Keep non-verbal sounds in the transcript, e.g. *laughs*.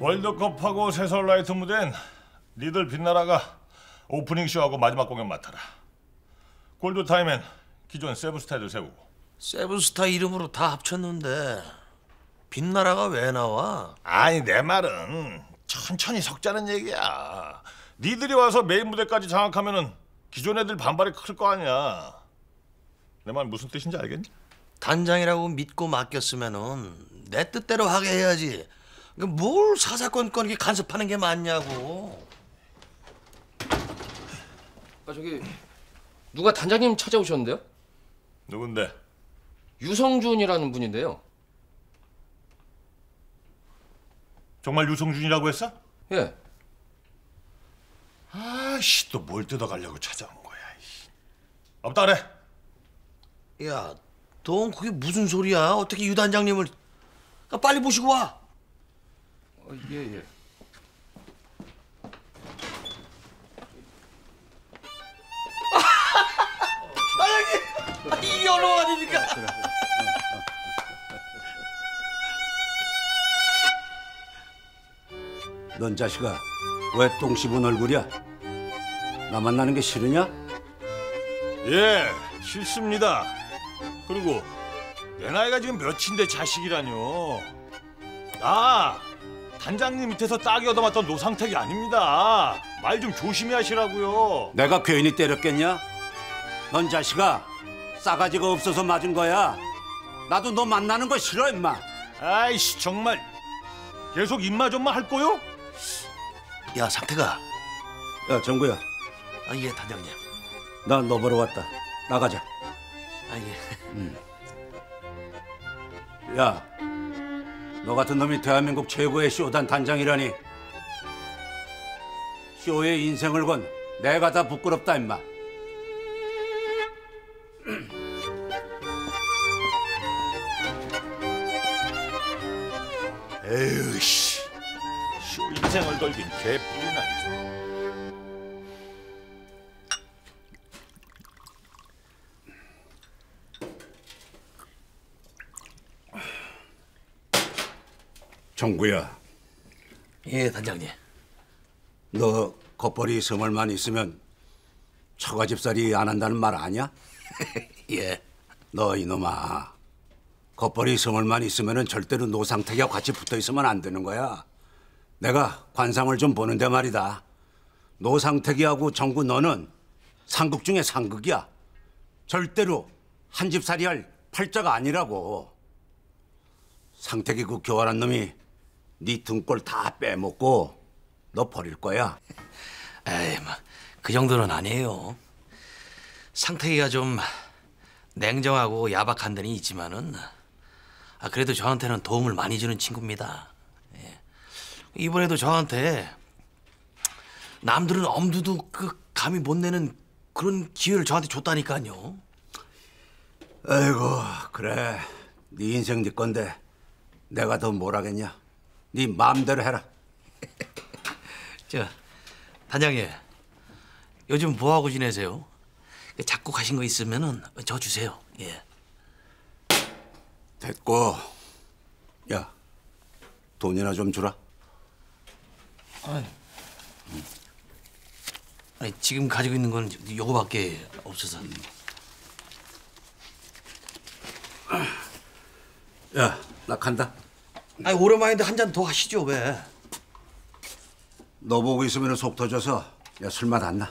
월드컵하고 새서울 나이트 무대엔 니들 빛나라가 오프닝 쇼하고 마지막 공연 맡아라. 골드 타임엔 기존 세븐스타들 세우고. 세븐스타 이름으로 다 합쳤는데 빛나라가 왜 나와? 아니 내 말은 천천히 섞자는 얘기야. 니들이 와서 메인 무대까지 장악하면은 기존 애들 반발이 클 거 아니야. 내 말 무슨 뜻인지 알겠니? 단장이라고 믿고 맡겼으면은 내 뜻대로 하게 해야지. 그뭘 사사건건 이렇게 간섭하는 게 맞냐고. 아 저기 누가 단장님 찾아오셨는데요? 누군데? 유성준이라는 분인데요. 정말 유성준이라고 했어? 예. 아씨 또 뭘 뜯어가려고 찾아온 거야. 이씨. 없다 그래. 야, 넌 그게 무슨 소리야? 어떻게 유 단장님을 아, 빨리 모시고 와. 어, 예 예. 아, 이게 언어 아닙니까? 넌 자식아 왜 똥 씹은 얼굴이야? 나 만나는 게 싫으냐? 예, 싫습니다. 그리고 내 나이가 지금 몇인데 자식이라뇨. 나 단장님 밑에서 딱이 얻어맞던 노상택이 아닙니다. 말 좀 조심히 하시라고요. 내가 괜히 때렸겠냐? 넌 자식아 싸가지가 없어서 맞은 거야. 나도 너 만나는 거 싫어 임마. 아이씨 정말 계속 입마좀만 할 거요? 야, 상태가. 야 정구야 아, 예, 단장님. 나 너 보러 왔다. 나가자. 아, 예. 야, 너 같은 놈이 대한민국 최고의 쇼단 단장이라니. 쇼에 인생을 건 내가 다 부끄럽다 임마. 에휴 씨. 쇼 인생을 걸긴 개뿔이 나. 정구야, 예, 단장님. 너 겉벌이 스물만 있으면 처가 집살이 안 한다는 말 아냐? *laughs* 예. 너 이놈아, 겉벌이 스물만 있으면은 절대로 노상택이와 같이 붙어 있으면 안 되는 거야. 내가 관상을 좀 보는데 말이다. 노상택이하고 정구 너는 상극 중에 상극이야. 절대로 한 집살이 할 팔자가 아니라고. 상택이 그 교활한 놈이 네 등골 다 빼먹고 너 버릴 거야. 에이, 뭐, 그 정도는 아니에요. 상태가 좀 냉정하고 야박한 데는 있지만은, 아, 그래도 저한테는 도움을 많이 주는 친구입니다. 예. 이번에도 저한테 남들은 엄두도 그 감이 못 내는 그런 기회를 저한테 줬다니까요. 아이고 그래 네 인생 네 건데 내가 더 뭘 하겠냐 네 마음대로 해라 *laughs* 저, 단장님, 요즘 뭐 하고 지내세요? 자꾸 가신 거 있으면은 저 주세요. 예. 됐고 야 돈이나 좀 주라 아니, 지금 가지고 있는 건 요거밖에 없어서. 야 나 간다 아니, 오랜만인데 한 잔 더 하시죠, 왜? 너 보고 있으면 속 터져서 야 술맛 안 나